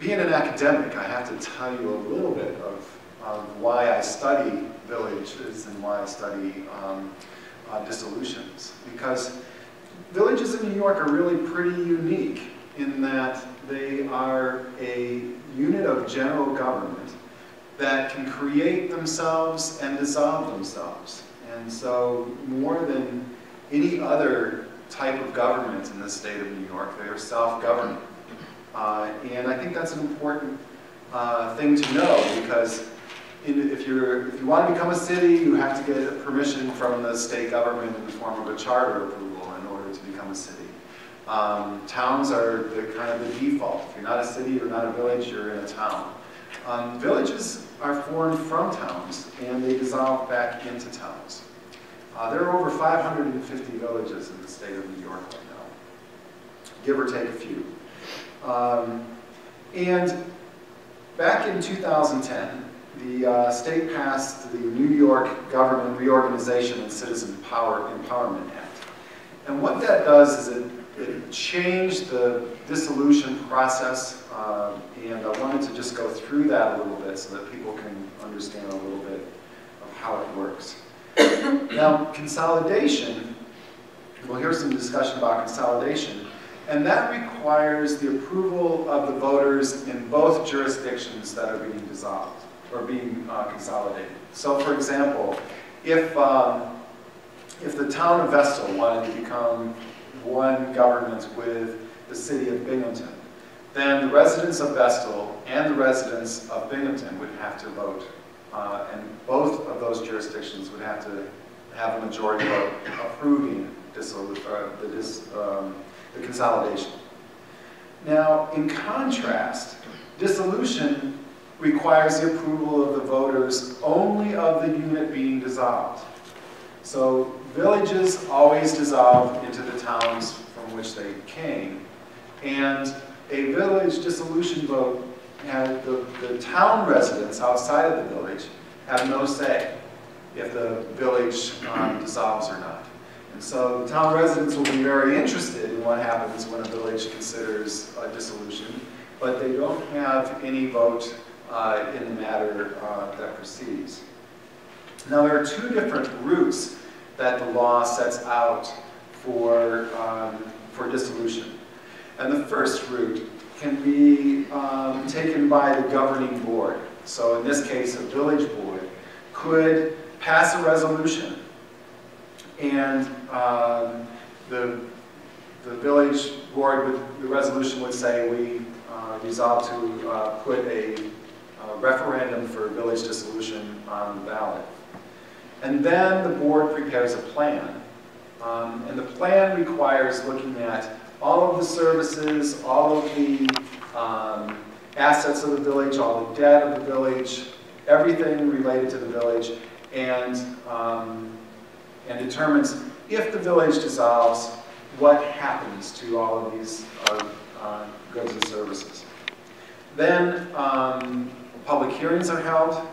being an academic, I have to tell you a little bit of, why I study villages and why I study um, uh, dissolutions. Because villages in New York are really pretty unique in that they are a unit of general government that can create themselves and dissolve themselves. And so more than any other type of government in the state of New York, they are self-governing. Uh, and I think that's an important uh, thing to know because in, if, you're, if you want to become a city, you have to get permission from the state government in the form of a charter approval in order to become a city. Um, towns are the kind of the default. If you're not a city, you're not a village, you're in a town. Um, villages are formed from towns and they dissolve back into towns. Uh, there are over 550 villages in the state of New York right now, give or take a few. Um, and back in 2010, the uh, state passed the New York Government Reorganization and Citizen Power Empowerment Act. And what that does is it, it changed the dissolution process, uh, and I wanted to just go through that a little bit so that people can understand a little bit of how it works. now, consolidation, we'll hear some discussion about consolidation, and that requires the approval of the voters in both jurisdictions that are being dissolved or being uh, consolidated. So for example, if, um, if the town of Vestal wanted to become one government with the city of Binghamton, then the residents of Vestal and the residents of Binghamton would have to vote. Uh, and both of those jurisdictions would have to have a majority vote approving this, uh, the, this, um, the consolidation. Now, in contrast, dissolution requires the approval of the voters only of the unit being dissolved. So villages always dissolve into the towns from which they came, and a village dissolution vote had the, the town residents outside of the village have no say if the village um, dissolves or not. So town residents will be very interested in what happens when a village considers a dissolution, but they don't have any vote uh, in the matter uh, that proceeds. Now there are two different routes that the law sets out for, um, for dissolution. And the first route can be um, taken by the governing board. So in this case, a village board could pass a resolution and um, the, the village board, would, the resolution would say we uh, resolve to uh, put a, a referendum for village dissolution on the ballot. And then the board prepares a plan. Um, and the plan requires looking at all of the services, all of the um, assets of the village, all the debt of the village, everything related to the village, and, um, and determines if the village dissolves, what happens to all of these uh, uh, goods and services. Then um, public hearings are held,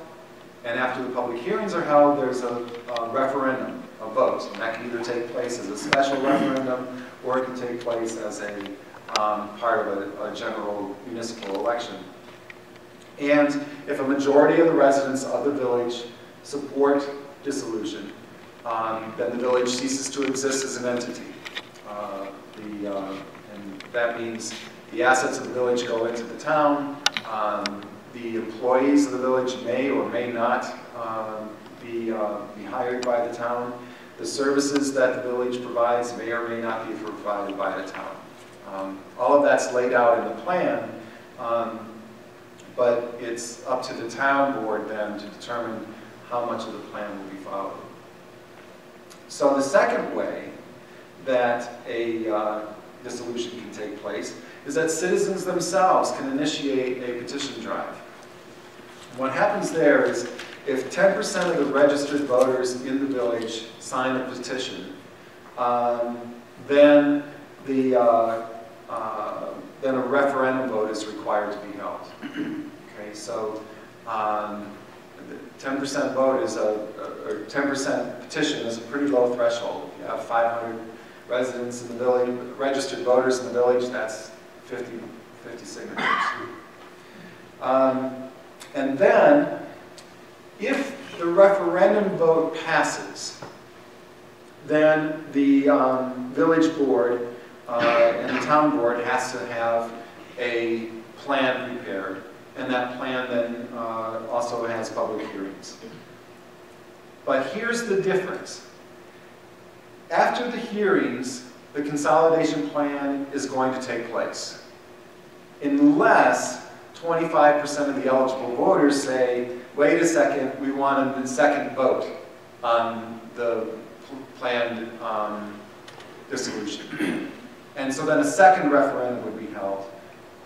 and after the public hearings are held, there's a, a referendum, a vote. And that can either take place as a special referendum, or it can take place as a um, part of a, a general municipal election. And if a majority of the residents of the village support dissolution, um, then the village ceases to exist as an entity. Uh, the, uh, and that means the assets of the village go into the town. Um, the employees of the village may or may not um, be, uh, be hired by the town. The services that the village provides may or may not be provided by the town. Um, all of that's laid out in the plan, um, but it's up to the town board then to determine how much of the plan will be followed. So the second way that a uh, dissolution can take place is that citizens themselves can initiate a petition drive. What happens there is if 10% of the registered voters in the village sign a petition, um, then the uh, uh, then a referendum vote is required to be held. okay, so um, 10% vote is a, or 10% petition is a pretty low threshold. If you have 500 residents in the village, registered voters in the village, that's 50, 50 signatures. Um, and then, if the referendum vote passes, then the um, village board uh, and the town board has to have a plan prepared. And that plan then uh, also has public hearings. But here's the difference. After the hearings, the consolidation plan is going to take place. Unless 25% of the eligible voters say, wait a second, we want a second vote on the planned um, dissolution. And so then a second referendum would be held,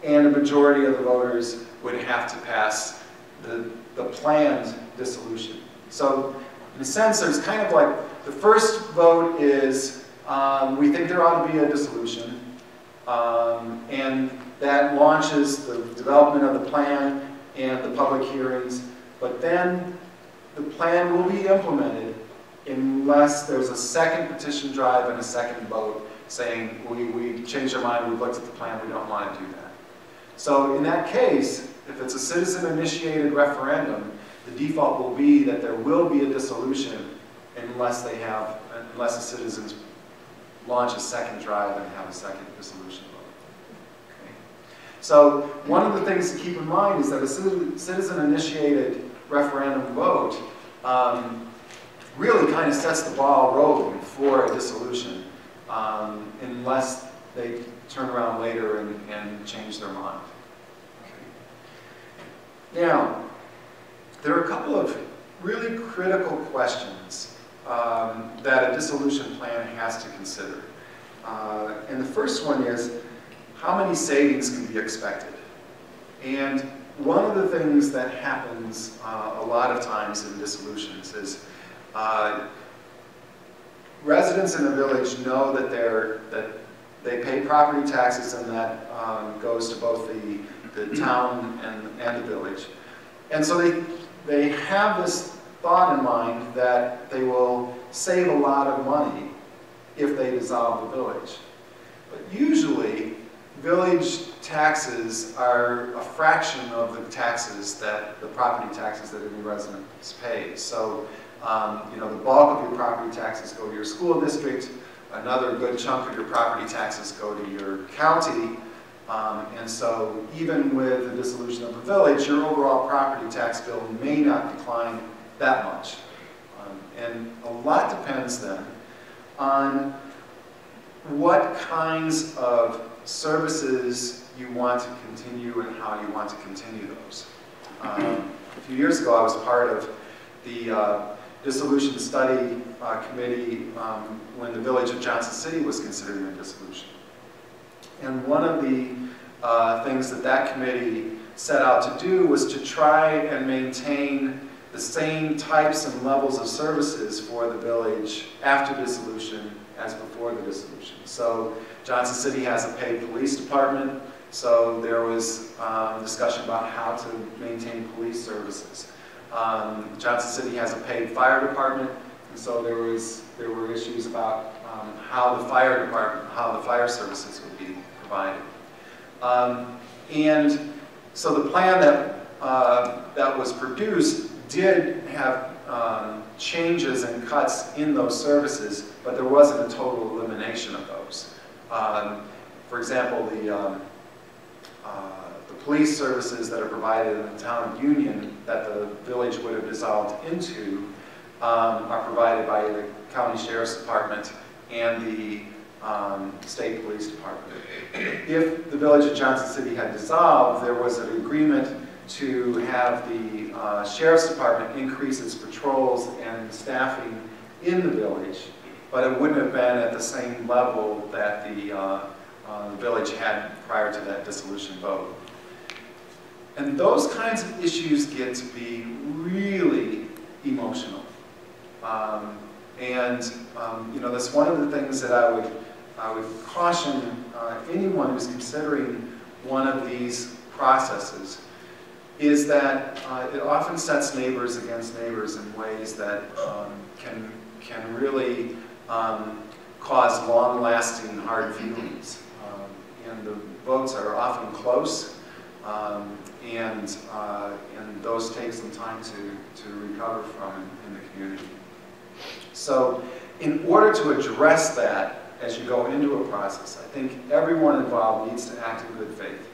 and a majority of the voters would have to pass the, the planned dissolution. So in a sense, there's kind of like, the first vote is, um, we think there ought to be a dissolution, um, and that launches the development of the plan and the public hearings, but then the plan will be implemented unless there's a second petition drive and a second vote saying, we, we changed our mind, we've looked at the plan, we don't want to do that. So in that case, if it's a citizen-initiated referendum, the default will be that there will be a dissolution unless they have, unless the citizens launch a second drive and have a second dissolution vote. Okay. So one of the things to keep in mind is that a citizen-initiated referendum vote um, really kind of sets the ball rolling for a dissolution um, unless they turn around later and, and change their mind. Now, there are a couple of really critical questions um, that a dissolution plan has to consider. Uh, and the first one is, how many savings can be expected? And one of the things that happens uh, a lot of times in dissolutions is uh, residents in the village know that that they pay property taxes and that um, goes to both the, the town and, and the village. And so they, they have this thought in mind that they will save a lot of money if they dissolve the village. But usually, village taxes are a fraction of the taxes that, the property taxes that any resident pays. So um, you know, the bulk of your property taxes go to your school district. Another good chunk of your property taxes go to your county. Um, and so even with the dissolution of the village, your overall property tax bill may not decline that much. Um, and a lot depends then on what kinds of services you want to continue and how you want to continue those. Um, a few years ago, I was part of the uh, dissolution study uh, committee um, when the village of Johnson City was considering a dissolution. And one of the uh, things that that committee set out to do was to try and maintain the same types and levels of services for the village after dissolution as before the dissolution. So Johnson City has a paid police department, so there was um, discussion about how to maintain police services. Um, Johnson City has a paid fire department, and so there was there were issues about um, how the fire department, how the fire services would be provided. Um, and so the plan that uh, that was produced did have um, changes and cuts in those services, but there wasn't a total elimination of those. Um, for example, the um, uh, police services that are provided in the town of Union that the village would have dissolved into um, are provided by the county sheriff's department and the um, state police department. If the village of Johnson City had dissolved, there was an agreement to have the uh, sheriff's department increase its patrols and staffing in the village, but it wouldn't have been at the same level that the, uh, uh, the village had prior to that dissolution vote. And those kinds of issues get to be really emotional. Um, and um, you know, that's one of the things that I would, I would caution uh, anyone who's considering one of these processes is that uh, it often sets neighbors against neighbors in ways that um, can, can really um, cause long-lasting hard feelings. Um, and the votes are often close, Um, and, uh, and those take some time to, to recover from in, in the community. So in order to address that as you go into a process, I think everyone involved needs to act in good faith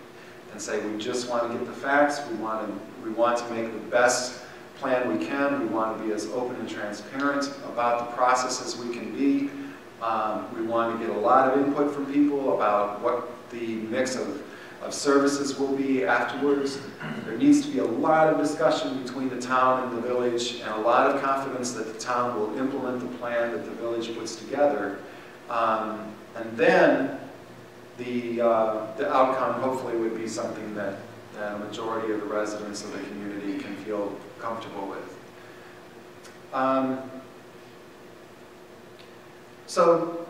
and say, we just want to get the facts, we want to, we want to make the best plan we can, we want to be as open and transparent about the process as we can be. Um, we want to get a lot of input from people about what the mix of, of services will be afterwards. There needs to be a lot of discussion between the town and the village and a lot of confidence that the town will implement the plan that the village puts together. Um, and then the, uh, the outcome hopefully would be something that, that a majority of the residents of the community can feel comfortable with. Um, so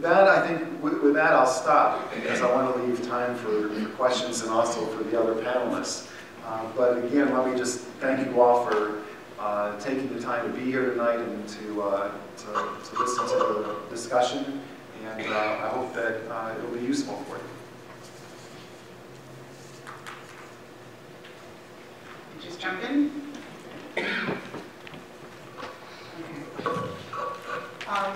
that, I think, with, with, that I'll stop because I want to leave time for, questions and also for the other panelists. Uh, but again, let me just thank you all for uh, taking the time to be here tonight and to, uh, to, to, listen to the discussion. And uh, I hope that uh, it will be useful for you. Just jump in. Um,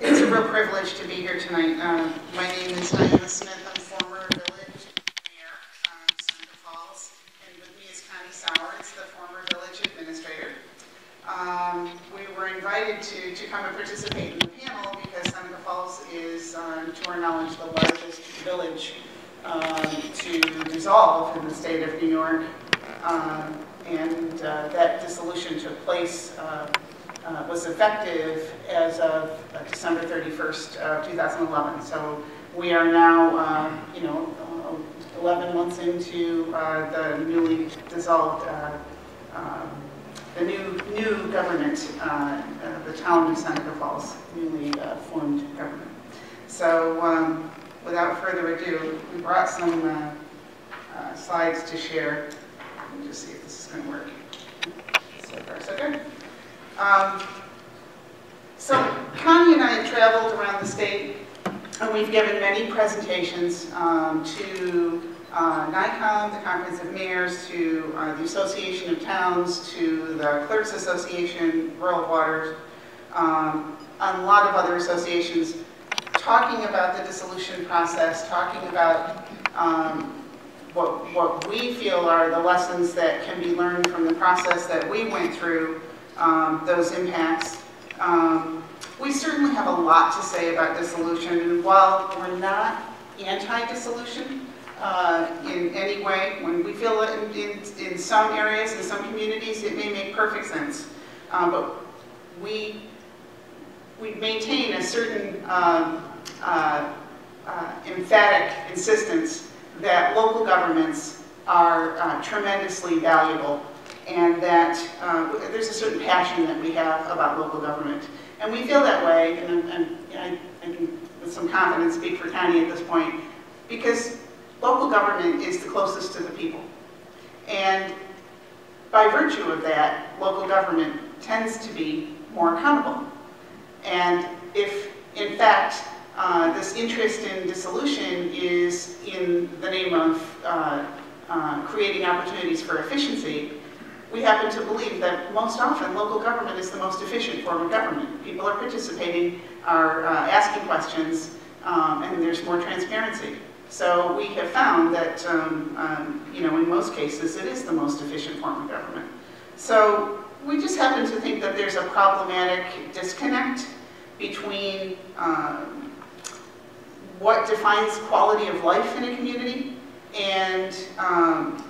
it's a real privilege to be here tonight. Uh, my name is Diana Smith. I'm former village mayor um, Seneca Falls, and with me is Connie Sowards, the former village administrator. Um, we were invited to, to come and participate in the panel because Seneca Falls is, uh, to our knowledge, the largest village um, to dissolve in the state of New York. Um, and uh, that dissolution took place uh, uh, was effective as of uh, December 31st, 2011. So we are now, uh, you know, uh, 11 months into uh, the newly dissolved, um, the new new government, the town of Seneca Falls, newly formed government. So um, without further ado, we brought some slides to share. Let me just see if this is going to work. So far, so good. Um, so Connie and I have traveled around the state and we've given many presentations um, to uh, NYCOM, the Conference of Mayors, to uh, the Association of Towns, to the Clerks Association, Rural Waters, um, and a lot of other associations, talking about the dissolution process, talking about um, what, what we feel are the lessons that can be learned from the process that we went through um, those impacts. Um, we certainly have a lot to say about dissolution, and while we're not anti-dissolution uh, in any way, when we feel it in, in, in, some areas, in some communities, it may make perfect sense. Um, but we, we maintain a certain um, uh, uh, emphatic insistence that local governments are uh, tremendously valuable and that uh, there's a certain passion that we have about local government. And we feel that way, and, and I, I can with some confidence speak for Connie at this point, because local government is the closest to the people. And by virtue of that, local government tends to be more accountable. And if, in fact, uh, this interest in dissolution is in the name of uh, uh, creating opportunities for efficiency, we happen to believe that most often local government is the most efficient form of government. People are participating, are uh, asking questions, um, and there's more transparency. So we have found that, um, um, you know, in most cases, it is the most efficient form of government. So we just happen to think that there's a problematic disconnect between um, what defines quality of life in a community and um,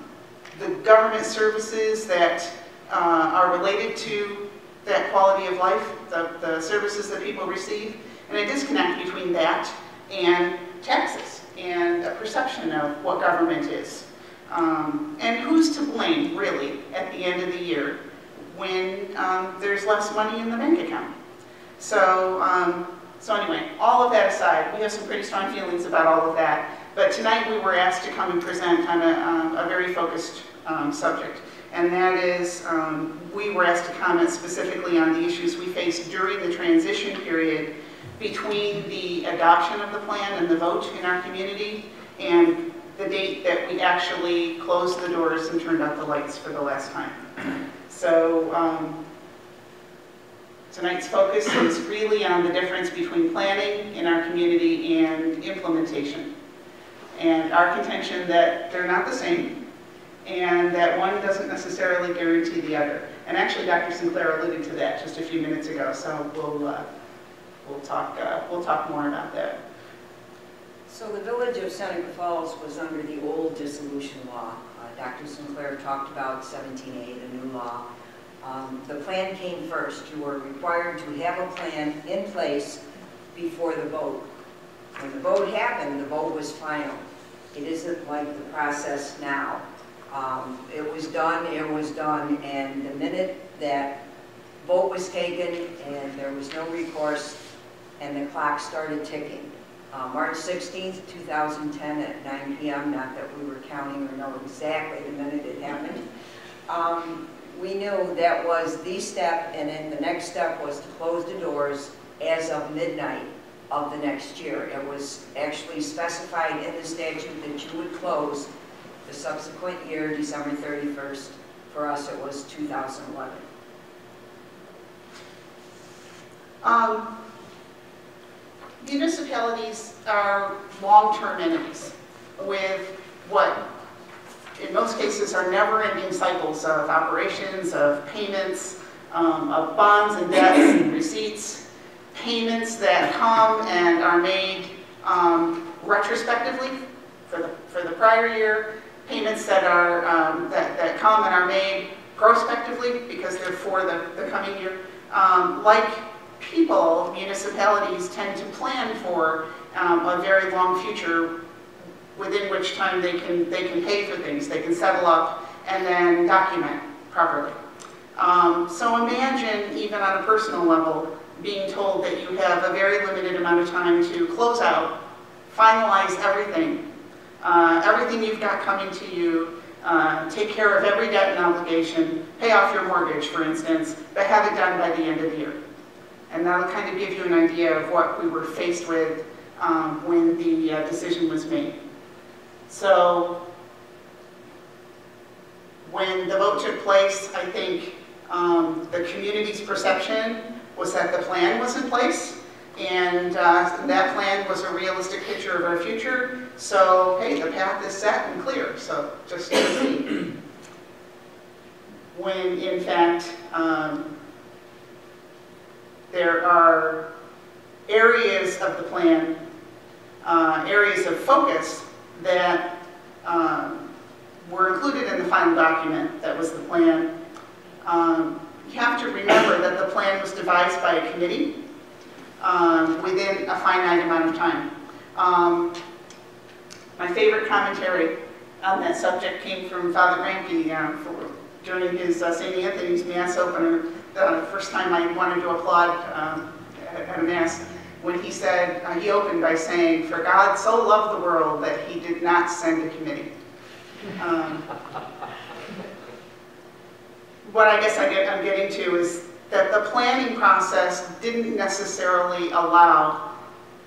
the government services that uh, are related to that quality of life, the, the services that people receive, and a disconnect between that and taxes and a perception of what government is. Um, and who's to blame, really, at the end of the year when um, there's less money in the bank account. So, um, so anyway, all of that aside, we have some pretty strong feelings about all of that. But tonight we were asked to come and present on a, um, a very focused um, subject. And that is, um, we were asked to comment specifically on the issues we faced during the transition period between the adoption of the plan and the vote in our community and the date that we actually closed the doors and turned out the lights for the last time. So um, tonight's focus is really on the difference between planning in our community and implementation. And our contention that they're not the same, and that one doesn't necessarily guarantee the other. And actually, Dr. Sinclair alluded to that just a few minutes ago, so we'll, uh, we'll talk, uh, we'll talk more about that. So the village of Seneca Falls was under the old dissolution law. Uh, Dr. Sinclair talked about 17A, the new law. Um, The plan came first. You were required to have a plan in place before the vote. When the vote happened, the vote was final. It isn't like the process now. Um, It was done, it was done, and the minute that vote was taken and there was no recourse, and the clock started ticking, uh, March 16th, 2010 at 9 PM, not that we were counting or know exactly the minute it happened. Um, We knew that was the step, and then the next step was to close the doors as of midnight of the next year. It was actually specified in the statute that you would close the subsequent year, December 31st. For us, it was 2011. Um, Municipalities are long-term entities with what, in most cases, are never-ending cycles of operations, of payments, um, of bonds and debts and receipts, payments that come and are made um, retrospectively for the, for the prior year, payments that are, um, that, that come and are made prospectively because they're for the, the coming year. Um, Like people, municipalities tend to plan for um, a very long future within which time they can, they can pay for things, they can settle up and then document properly. Um, So imagine, even on a personal level, being told that you have a very limited amount of time to close out, finalize everything, uh, everything you've got coming to you, uh, take care of every debt and obligation, pay off your mortgage, for instance, but have it done by the end of the year. And that'll kind of give you an idea of what we were faced with um, when the uh, decision was made. So when the vote took place, I think um, the community's perception was that the plan was in place, and uh, that plan was a realistic picture of our future. So, hey, the path is set and clear, so just proceed. When in fact, um, there are areas of the plan, uh, areas of focus that um, were included in the final document that was the plan. Um, You have to remember that the plan was devised by a committee um, within a finite amount of time. Um, My favorite commentary on that subject came from Father Ranke uh, for- during his uh, St. Anthony's Mass opener, the first time I wanted to applaud um, at a Mass, when he said, uh, he opened by saying, "For God so loved the world that he did not send a committee." Um, What I guess I get, I'm getting to is that the planning process didn't necessarily allow,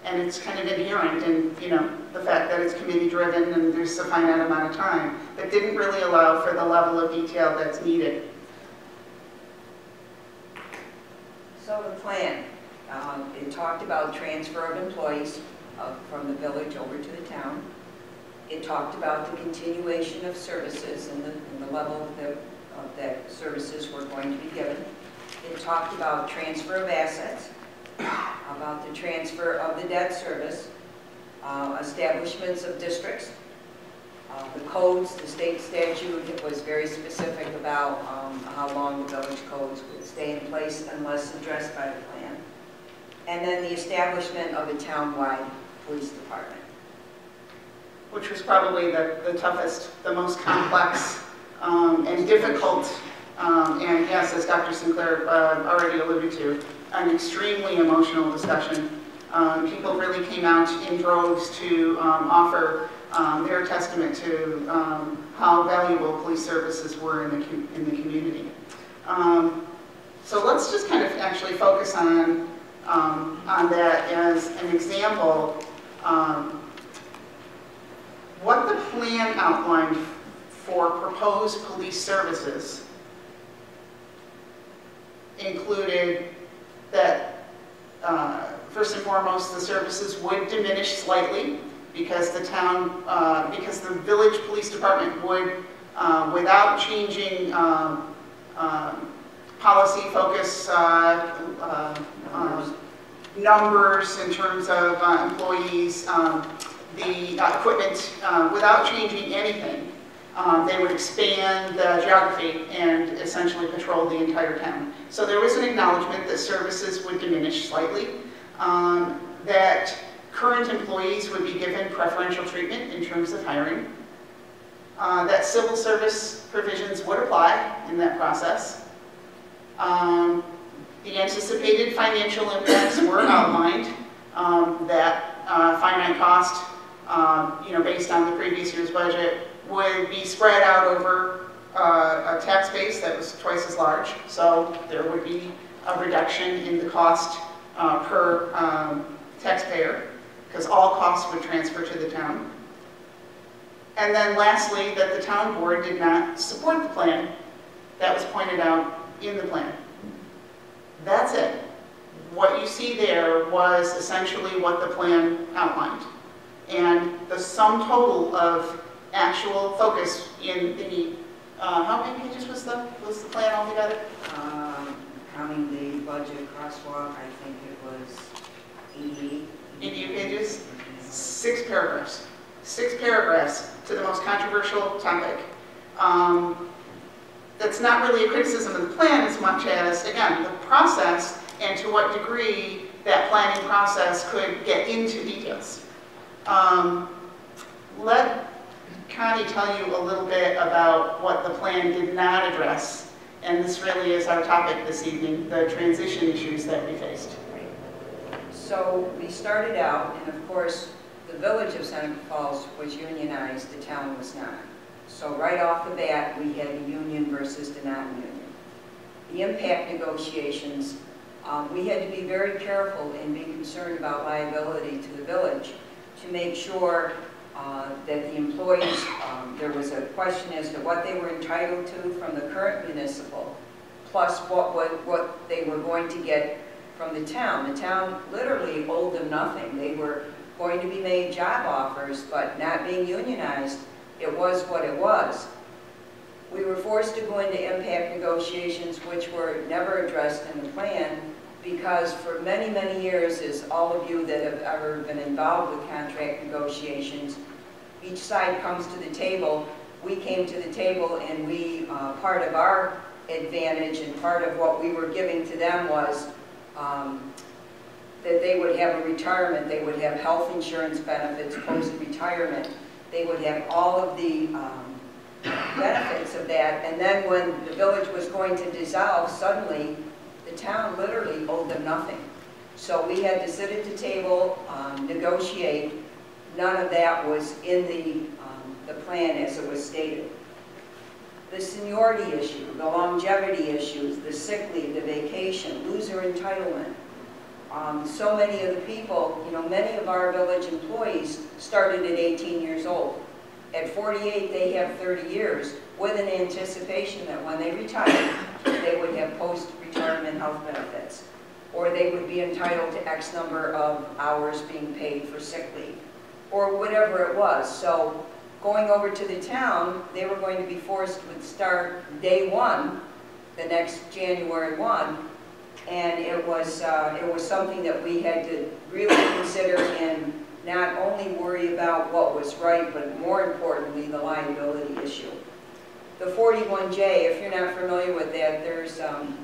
and it's kind of inherent in, you know, the fact that it's committee-driven and there's a finite amount of time, but didn't really allow for the level of detail that's needed. So the plan, um, it talked about transfer of employees uh, from the village over to the town. It talked about the continuation of services and the, and the level that, that services were going to be given. It talked about transfer of assets, about the transfer of the debt service, uh, establishments of districts, uh, the codes, the state statute, was very specific about um, how long the village codes would stay in place unless addressed by the plan. And then the establishment of a town-wide police department. which was probably the, the toughest, the most complex, um, and difficult, um, and yes, as Dr. Sinclair, uh, already alluded to, an extremely emotional discussion. Um, people really came out in droves to, um, offer, um, their testament to, um, how valuable police services were in the, in the community. Um, so let's just kind of actually focus on, um, on that as an example, um, what the plan outlined for proposed police services included that, uh, first and foremost, the services would diminish slightly because the town, uh, because the village police department would, uh, without changing um, um, policy focus, uh, uh, um, numbers in terms of uh, employees, um, the equipment, uh, without changing anything, um, they would expand the geography and essentially patrol the entire town. So there was an acknowledgement that services would diminish slightly, that current employees would be given preferential treatment in terms of hiring, uh, that civil service provisions would apply in that process. Um, The anticipated financial impacts were outlined, um, that uh, finite cost, um, you know, based on the previous year's budget, would be spread out over uh, a tax base that was twice as large. So there would be a reduction in the cost uh, per um, taxpayer, because all costs would transfer to the town. And then lastly, that the town board did not support the plan that was pointed out in the plan. That's it. What you see there was essentially what the plan outlined. And the sum total of actual focus in the, uh, how many pages was the, was the plan altogether? Um, Counting the budget crosswalk, I think it was 88. 88 pages? Six paragraphs. Six paragraphs to the most controversial topic. Um, That's not really a criticism of the plan as much as, again, the process and to what degree that planning process could get into details. Um, Let Connie tell you a little bit about what the plan did not address, and this really is our topic this evening, the transition issues that we faced. So we started out, and of course, the village of Seneca Falls was unionized, the town was not. So right off the bat, we had a union versus the non-union. The impact negotiations, um, we had to be very careful and be concerned about liability to the village to make sure uh, that the employees, um, there was a question as to what they were entitled to from the current municipal, plus what, what, what they were going to get from the town. The town literally owed them nothing. They were going to be made job offers, but not being unionized, it was what it was. We were forced to go into impact negotiations, which were never addressed in the plan, because for many, many years, as all of you that have ever been involved with contract negotiations, each side comes to the table, we came to the table and we, uh, part of our advantage and part of what we were giving to them was um, that they would have a retirement, they would have health insurance benefits post-retirement, they would have all of the um, benefits of that, and then when the village was going to dissolve, suddenly, the town literally owed them nothing. So we had to sit at the table, um, negotiate, none of that was in the, um, the plan as it was stated. The seniority issue, the longevity issues, the sick leave, the vacation, loser entitlement. Um, so many of the people, you know, many of our village employees started at 18 years old. At 48, they have 30 years with an anticipation that when they retire, they would have post-retirement health benefits. Or they would be entitled to X number of hours being paid for sick leave, or whatever it was. So going over to the town, they were going to be forced to start day one, the next January 1, and it was, uh, it was something that we had to really consider and not only worry about what was right, but more importantly, the liability issue. The 41J, if you're not familiar with that, there's, um,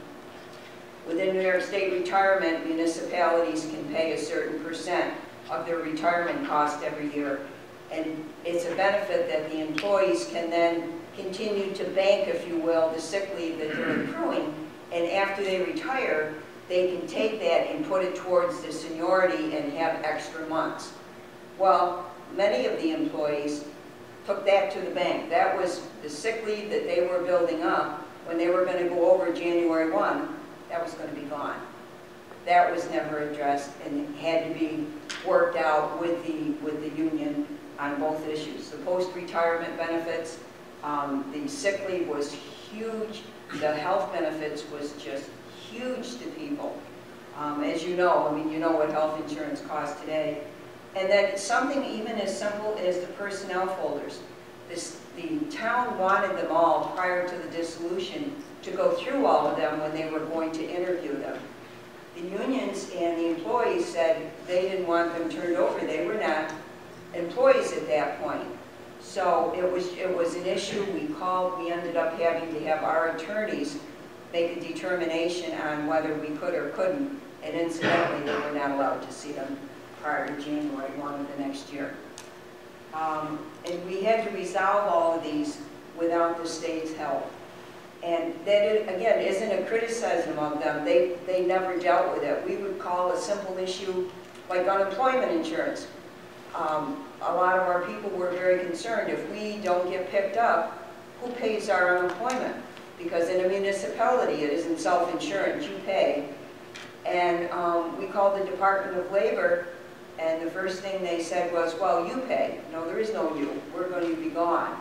within New York State retirement, municipalities can pay a certain percent of their retirement cost every year. And it's a benefit that the employees can then continue to bank, if you will, the sick leave that they're accruing. And after they retire, they can take that and put it towards the seniority and have extra months. Well, many of the employees took that to the bank. That was the sick leave that they were building up when they were going to go over January 1, that was going to be gone. That was never addressed and had to be worked out with the, with the union on both issues. The post-retirement benefits, um, the sick leave was huge, the health benefits was just huge to people. Um, As you know, I mean, you know what health insurance costs today. And then something even as simple as the personnel folders. This, the town wanted them all prior to the dissolution to go through all of them when they were going to interview them. The unions and the employees said they didn't want them turned over. They were not employees at that point. So it was, it was an issue. We called, we ended up having to have our attorneys make a determination on whether we could or couldn't. And incidentally, they were not allowed to see them prior to January 1 of the next year. Um, And we had to resolve all of these without the state's help. And that, again, isn't a criticism of them. They, they never dealt with it. We would call a simple issue like unemployment insurance. Um, A lot of our people were very concerned, if we don't get picked up, who pays our unemployment? Because in a municipality, it isn't self-insurance, you pay. And um, we called the Department of Labor, and the first thing they said was, well, you pay. No, there is no you, we're going to be gone.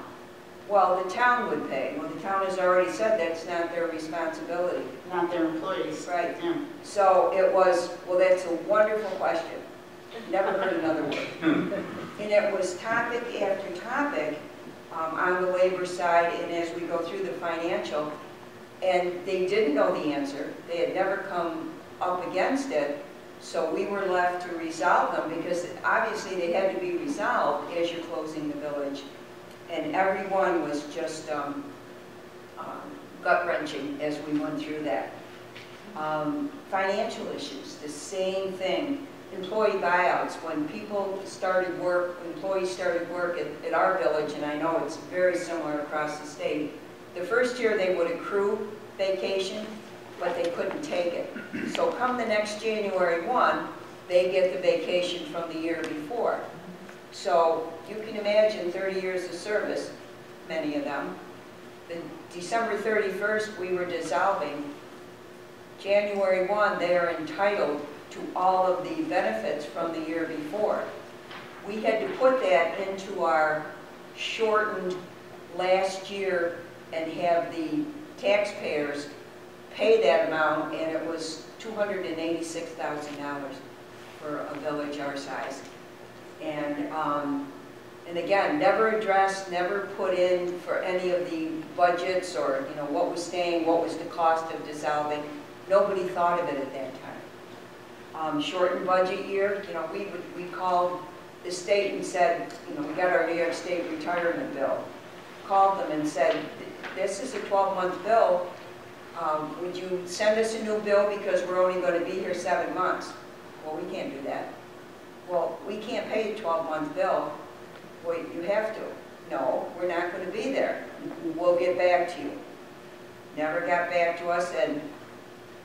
Well, the town would pay. Well, the town has already said that's not their responsibility. Not their employees. Right. Yeah. So it was, well, that's a wonderful question. Never heard another word. And it was topic after topic um, on the labor side and as we go through the financial. And they didn't know the answer. They had never come up against it. So we were left to resolve them because obviously they had to be resolved as you're closing the village. And everyone was just um, um, gut wrenching as we went through that. Um, Financial issues, the same thing. Employee buyouts, when people started work, employees started work at, at our village, and I know it's very similar across the state, the first year they would accrue vacation, but they couldn't take it. So come the next January 1, they get the vacation from the year before. So you can imagine 30 years of service, many of them. The December 31st, we were dissolving. January 1, they are entitled to all of the benefits from the year before. We had to put that into our shortened last year and have the taxpayers pay that amount, and it was $286,000 for a village our size. And, um, and again, never addressed, never put in for any of the budgets or, you know, what was staying, what was the cost of dissolving. Nobody thought of it at that time. Um, shortened budget year, you know, we would, we called the state and said, you know, we got our New York State retirement bill. Called them and said, this is a 12-month bill. Um, would you send us a new bill because we're only going to be here seven months? Well, we can't do that. Well, we can't pay a 12-month bill. Well, you have to. No, we're not going to be there. We'll get back to you. Never got back to us, and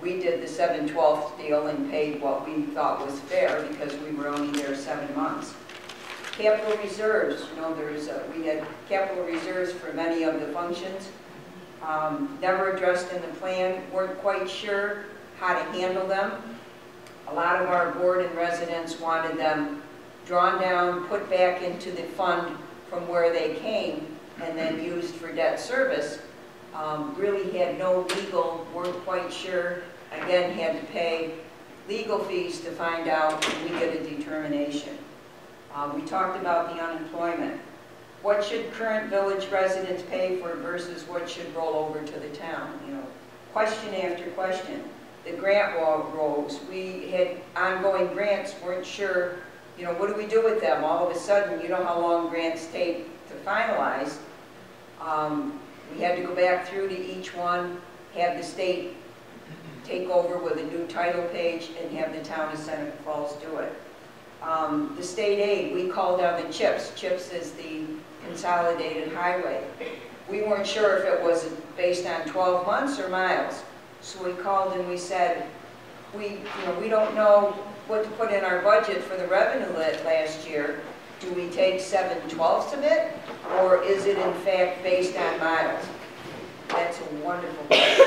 we did the 7/12 deal and paid what we thought was fair because we were only there seven months. Capital reserves, you know, there's, a- we had capital reserves for many of the functions. Um, Never addressed in the plan, weren't quite sure how to handle them. A lot of our board and residents wanted them drawn down, put back into the fund from where they came, and then used for debt service. Um, Really had no legal, weren't quite sure, again, had to pay legal fees to find out, and we get a determination. Uh, We talked about the unemployment. What should current village residents pay for versus what should roll over to the town, you know? Question after question. The grant wall rose, we had ongoing grants, weren't sure, you know, what do we do with them? All of a sudden, you know how long grants take to finalize. Um, We had to go back through to each one, have the state take over with a new title page, and have the town of Seneca Falls do it. Um, The state aid, we called on the CHIPS. CHIPS is the Consolidated Highway. We weren't sure if it was based on 12 months or miles. So we called and we said, we, you know, we don't know what to put in our budget for the revenue la- last year. Do we take 7 twelfths of it, or is it in fact based on miles? That's a wonderful question,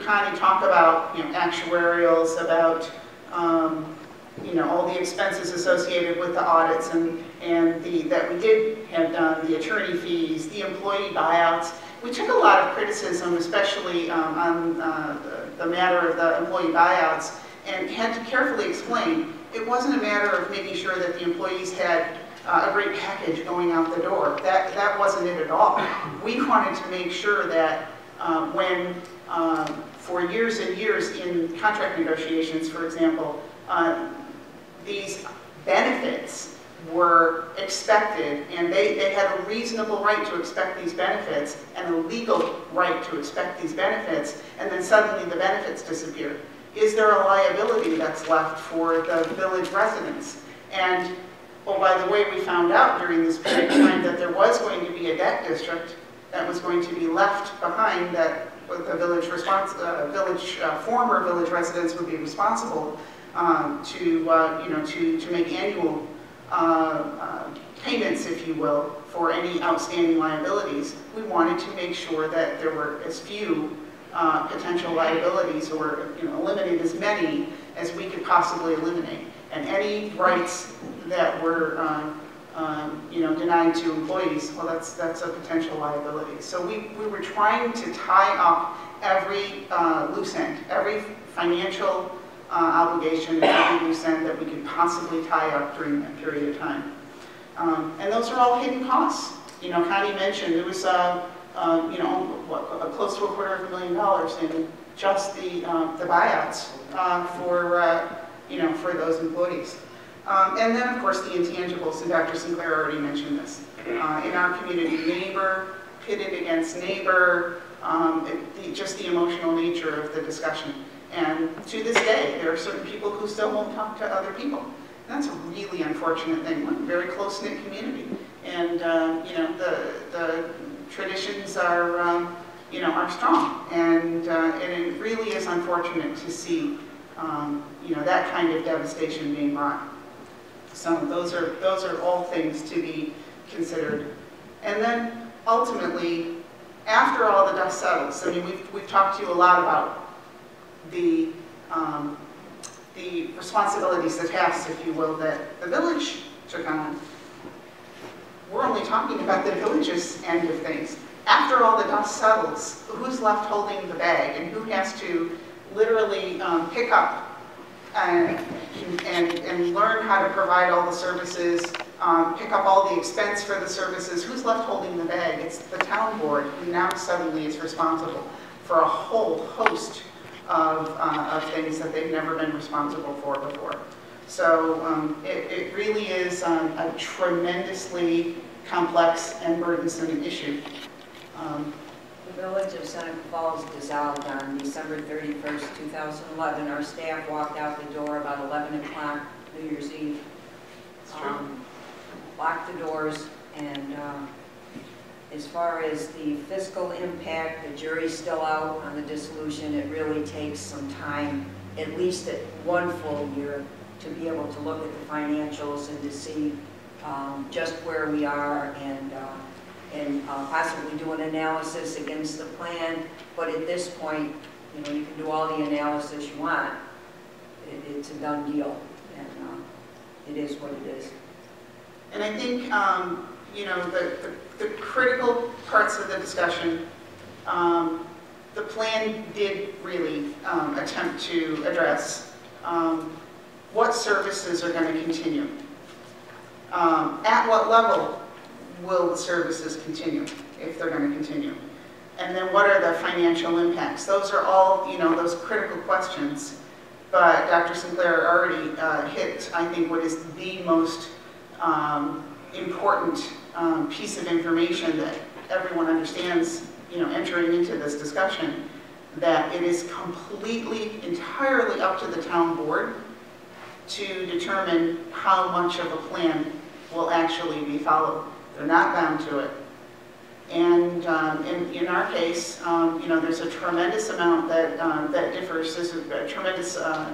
heard Connie talk about, you know, actuarials, about um, you know, all the expenses associated with the audits and, and the, that we did have done, the attorney fees, the employee buyouts. We took a lot of criticism, especially um, on uh, the the matter of the employee buyouts, and had to carefully explain, it wasn't a matter of making sure that the employees had uh, a great package going out the door. That, that wasn't it at all. We wanted to make sure that um, when, um, for years and years in contract negotiations, for example, uh, these benefits were expected, and they, they had a reasonable right to expect these benefits, and a legal right to expect these benefits, and then suddenly the benefits disappear. Is there a liability that's left for the village residents? And, oh, by the way, we found out during this period of time that there was going to be a debt district that was going to be left behind that the village response, village, uh, former village residents would be responsible um, to, uh, you know, to, to make annual uh, payments, if you will, for any outstanding liabilities. We wanted to make sure that there were as few potential liabilities or, you know, eliminate as many as we could possibly eliminate. And any rights that were, um, you know, denied to employees, well, that's, that's a potential liability. So we, we were trying to tie up every uh, loose end, every financial uh, obligation every loose end that we could possibly tie up during that period of time. Um, and those are all hidden costs. You know, Connie mentioned it was, uh, uh, you know, what, close to a quarter of a million dollars in just the, uh, the buyouts uh, for, uh, you know, for those employees. Um, and then, of course, the intangibles, and Dr. Sinclair already mentioned this. Uh, in our community, neighbor pitted against neighbor, um, it, the, just the emotional nature of the discussion. And to this day, there are certain people who still won't talk to other people. That's a really unfortunate thing. We're a very close-knit community. And, uh, you know, the, the traditions are, um, you know, are strong. And, uh, and it really is unfortunate to see, um, you know, that kind of devastation being brought. So those are, those are all things to be considered. And then ultimately, after all the dust settles, I mean, we've, we've talked to you a lot about the, um, the responsibilities, the tasks, if you will, that the village took on. We're only talking about the village's end of things. After all the dust settles, who's left holding the bag and who has to literally um, pick up and, and, and learn how to provide all the services, um, pick up all the expense for the services, who's left holding the bag? It's the town board who now suddenly is responsible for a whole host of, uh, of things that they've never been responsible for before. So um, it, it really is um, a tremendously complex and burdensome issue. Um, The Village of Seneca Falls dissolved on December 31st, 2011. Our staff walked out the door about 11 o'clock New Year's Eve. Um, Locked the doors, and uh, as far as the fiscal impact, the jury's still out on the dissolution. It really takes some time, at least at one full year, to be able to look at the financials and to see um, just where we are and, uh, and uh, possibly do an analysis against the plan. But at this point, you know, you can do all the analysis you want. It, it's a done deal, and uh, it is what it is. And I think, um, you know, the, the, the critical parts of the discussion, um, the plan did really um, attempt to address um, what services are going to continue. Um, at what level will the services continue, if they're going to continue? And then what are the financial impacts? Those are all, you know, those critical questions. But Dr. Sinclair already uh, hit, I think, what is the most um, important um, piece of information that everyone understands, you know, entering into this discussion, that it is completely, entirely up to the town board to determine how much of a plan will actually be followed. They're not bound to it. And um, in, in our case, um, you know, there's a tremendous amount that, um, that differs. There's a, tremendous uh,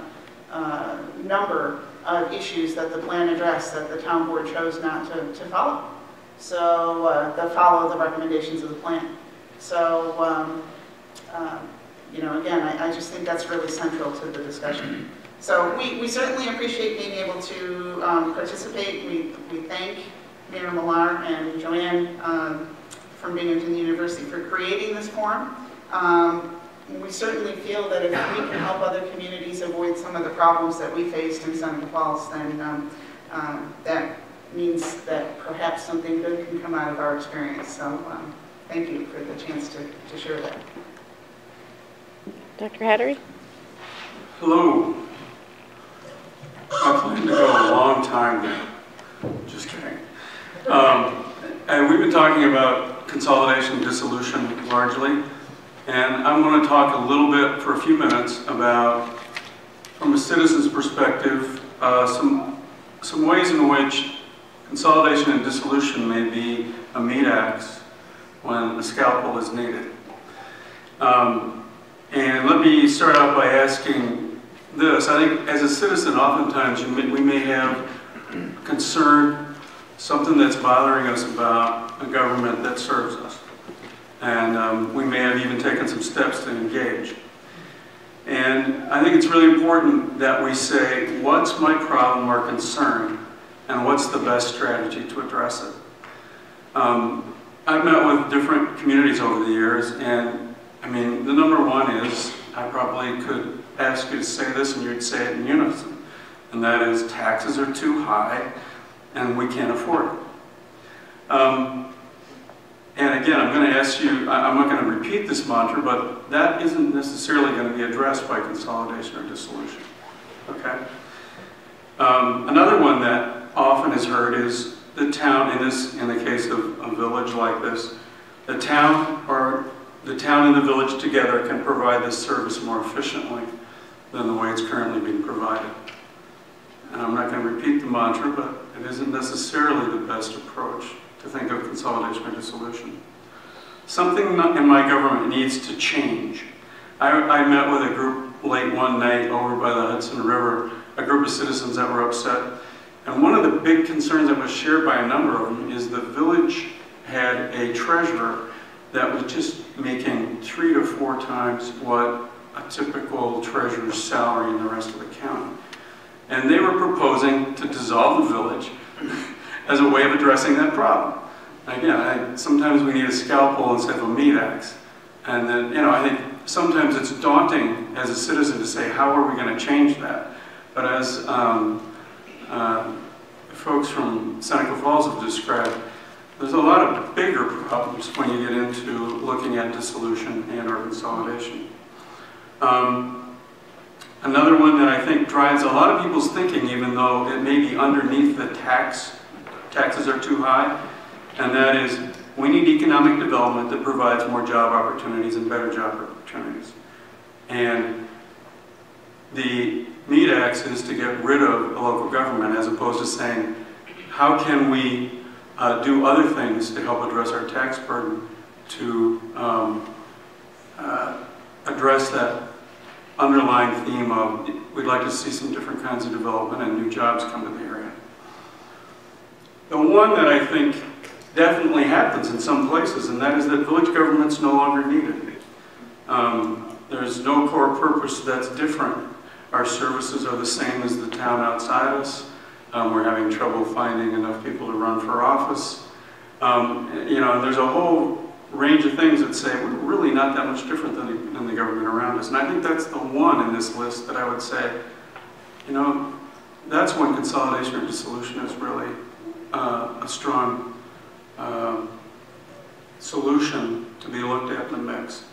uh, number of issues that the plan addressed that the town board chose not to, to follow. So uh, they follow the recommendations of the plan. So, um, um, you know, again, I, I just think that's really central to the discussion. So we, we certainly appreciate being able to um, participate. We, we thank Mayor Millar and Joanne um, from Binghamton University for creating this forum. Um, We certainly feel that if we can help other communities avoid some of the problems that we faced in Seneca Falls, then um, um, that means that perhaps something good can come out of our experience. So um, thank you for the chance to, to share that. Dr. Hattery? Hello. I plan to go a long time now. Just kidding. Um, we've been talking about consolidation, and dissolution largely. And I'm going to talk a little bit for a few minutes about, from a citizen's perspective, uh, some, some ways in which consolidation and dissolution may be a meat axe when a scalpel is needed. Um, and let me start out by asking this. I think as a citizen, oftentimes may, we may have concern, something that's bothering us about a government that serves us. And um, we may have even taken some steps to engage. And I think it's really important that we say, what's my problem or concern, and what's the best strategy to address it? Um, I've met with different communities over the years, and I mean, the number one is, I probably could ask you to say this and you'd say it in unison. And that is taxes are too high and we can't afford it. Um, and again, I'm going to ask you, I'm not going to repeat this mantra, but that isn't necessarily going to be addressed by consolidation or dissolution. Okay? Um, another one that often is heard is the town, in this, in the case of a village like this, the town or the town and the village together can provide this service more efficiently than the way it's currently being provided. And I'm not going to repeat the mantra, but it isn't necessarily the best approach to think of consolidation or dissolution. Something in my government needs to change. I, I met with a group late one night over by the Hudson River, a group of citizens that were upset. And one of the big concerns that was shared by a number of them is the village had a treasurer that was just making three to four times what a typical treasurer's salary in the rest of the county. And they were proposing to dissolve the village as a way of addressing that problem. Again, I, sometimes we need a scalpel instead of a meat axe. And then, you know, I think sometimes it's daunting as a citizen to say, how are we going to change that? But as um, uh, folks from Seneca Falls have described, there's a lot of bigger problems when you get into looking at dissolution and or consolidation. Um, another one that I think drives a lot of people's thinking, even though it may be underneath the tax, taxes are too high, and that is we need economic development that provides more job opportunities and better job opportunities. And the need axe is to get rid of a local government as opposed to saying, how can we uh, do other things to help address our tax burden to um, uh, address that underlying theme of we'd like to see some different kinds of development and new jobs come to the area. The one that I think definitely happens in some places, and that is that village government's no longer needed. Um, there's no core purpose that's different. Our services are the same as the town outside us. Um, we're having trouble finding enough people to run for office. Um, you know, there's a whole range of things that say we're really not that much different than the, than the government around us. And I think that's the one in this list that I would say, you know, that's when consolidation or dissolution is really uh, a strong uh, solution to be looked at in the mix.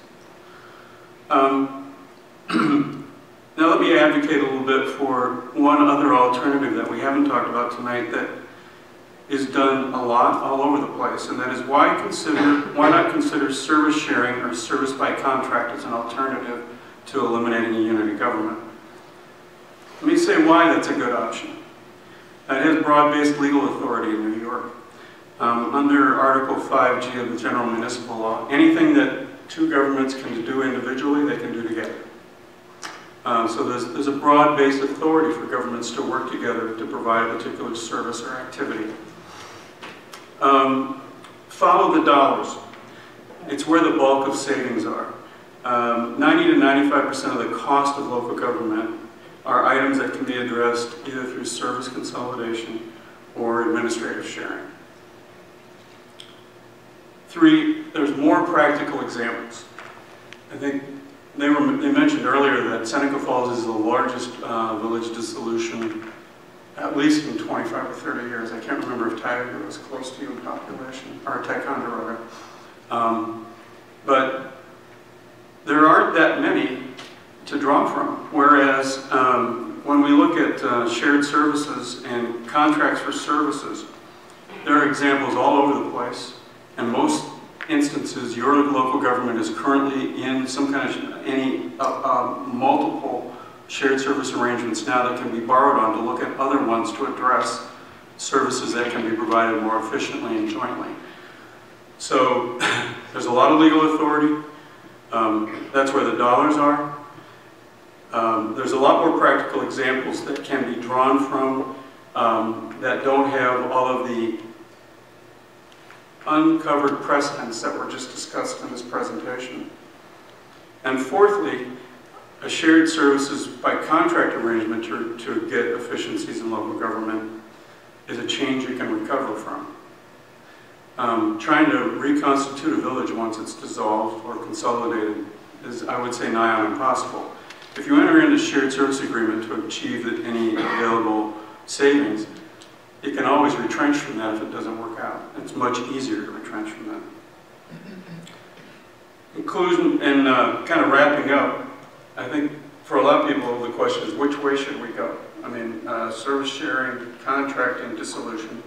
Um, now let me advocate a little bit for one other alternative that we haven't talked about tonight that is done a lot all over the place, and that is why consider why not consider service sharing or service by contract as an alternative to eliminating a unity government. Let me say why that's a good option. It has broad-based legal authority in New York. Um, under Article 5G of the General Municipal Law, anything that two governments can do individually, they can do together. Um, so there's, there's a broad-based authority for governments to work together to provide a particular service or activity. Um, follow the dollars. It's where the bulk of savings are. Um, 90 to 95% of the cost of local government are items that can be addressed either through service consolidation or administrative sharing. Three, there's more practical examples. I think they were, they mentioned earlier that Seneca Falls is the largest uh, village dissolution, at least in 25 or 30 years. I can't remember if Tioga was close to you in population, or Ticonderoga. Um, But there aren't that many to draw from. Whereas um, when we look at uh, shared services and contracts for services, there are examples all over the place. and most instances, your local government is currently in some kind of, any, uh, uh, multiple shared service arrangements now that can be borrowed on to look at other ones to address services that can be provided more efficiently and jointly. So there's a lot of legal authority. Um, that's where the dollars are. Um, there's a lot more practical examples that can be drawn from um, that don't have all of the uncovered precedents that were just discussed in this presentation. And fourthly, a shared services by contract arrangement to, to get efficiencies in local government is a change you can recover from. Um, trying to reconstitute a village once it's dissolved or consolidated is, I would say, nigh on impossible. If you enter into a shared service agreement to achieve any available savings, you can always retrench from that if it doesn't work out. It's much easier to retrench from that. Conclusion and uh, kind of wrapping up, I think for a lot of people, the question is which way should we go? I mean, uh, service sharing, contracting, dissolution.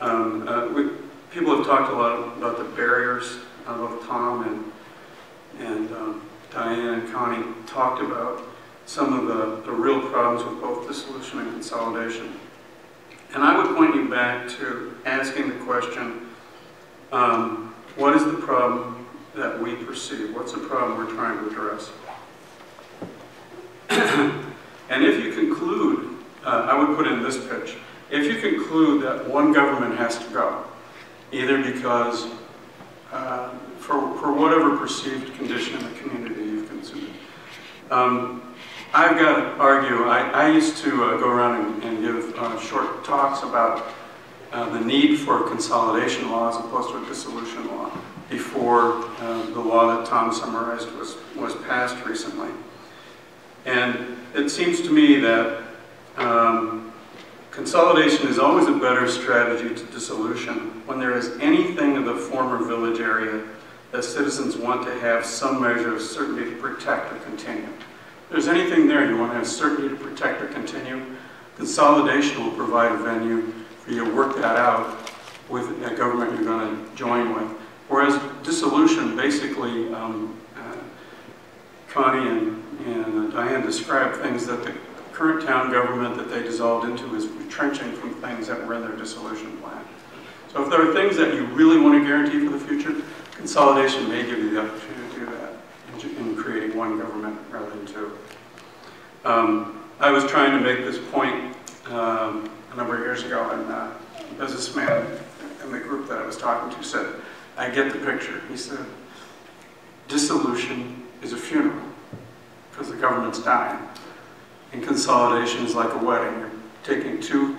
Um, uh, we, people have talked a lot about the barriers. Uh, both Tom and, and um, Diane and Connie talked about some of the, the real problems with both dissolution and consolidation. And I would point you back to asking the question, um, what is the problem that we perceive? What's the problem we're trying to address? and if you conclude, uh, I would put in this pitch, if you conclude that one government has to go, either because uh, for, for whatever perceived condition in the community you've considered, um, I've got to argue, I, I used to uh, go around and, and give uh, short talks about uh, the need for consolidation law as opposed to a dissolution law before uh, the law that Tom summarized was, was passed recently. And it seems to me that um, consolidation is always a better strategy to dissolution when there is anything of the former village area that citizens want to have some measure of certainty to protect or continue. If there's anything there you want to have certainty to protect or continue, consolidation will provide a venue for you to work that out with a government you're going to join with. Whereas dissolution, basically, um, uh, Connie and, and Diane described things that the current town government that they dissolved into is retrenching from things that were in their dissolution plan. So if there are things that you really want to guarantee for the future, consolidation may give you the opportunity to do that in, in creating one government rather than two. Um, I was trying to make this point um, a number of years ago, and uh, a businessman in the group that I was talking to said, I get the picture. He said, dissolution is a funeral because the government's dying. And consolidation is like a wedding. You're taking two,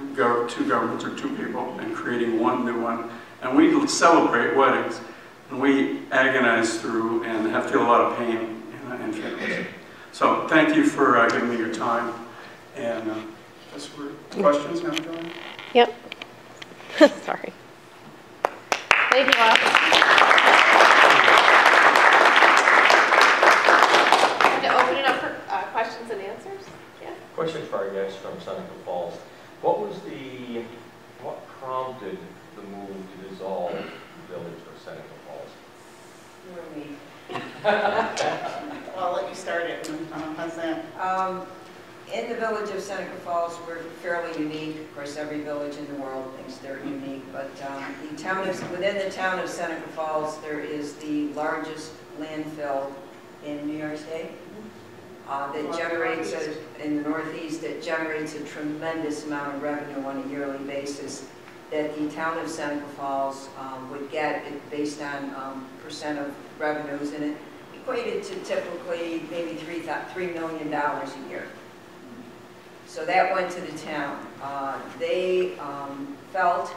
two governments or two people and creating one new one. And we celebrate weddings. And we agonize through and have feel a lot of pain in, in funerals. So thank you for uh, giving me your time. And uh, for questions now, Joanne? Yep. Sorry. Thank you all. Time to open it up for uh, questions and answers? Yeah. Question for our guest from Seneca Falls. What was the, what prompted the move to dissolve the village of Seneca Falls? Were we? Well, I'll let you start it, um, how's that? Um, In the village of Seneca Falls, we're fairly unique. Of course, every village in the world thinks they're unique, but um, the town of, within the town of Seneca Falls, there is the largest landfill in New York State uh, that generates, a- in the northeast, that generates a tremendous amount of revenue on a yearly basis that the town of Seneca Falls um, would get based on um, percent of revenues, and it equated to typically maybe three thou- $3 million a year. So that went to the town. Uh, They um, felt,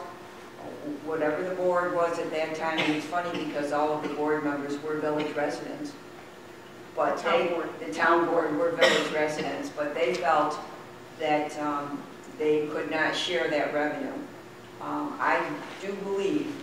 whatever the board was at that time, and it's funny because all of the board members were village residents. But The town they, board. the town board were village residents, but they felt that um, they could not share that revenue. Um, I do believe